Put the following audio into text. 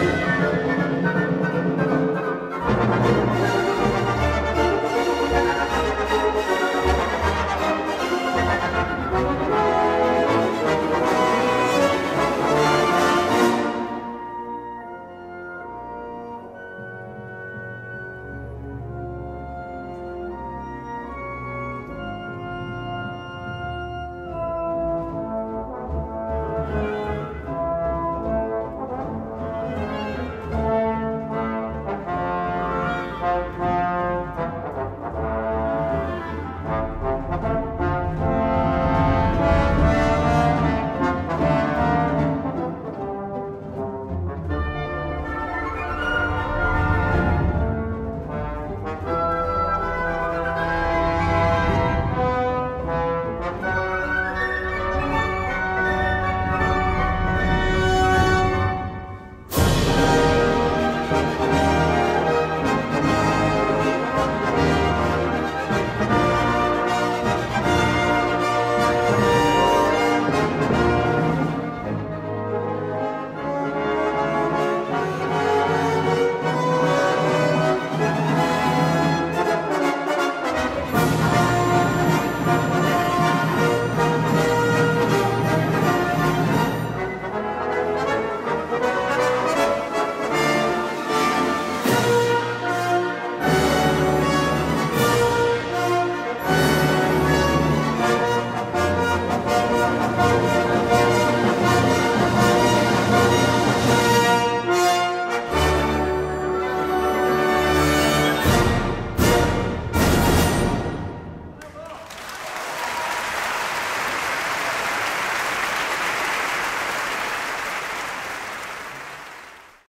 Música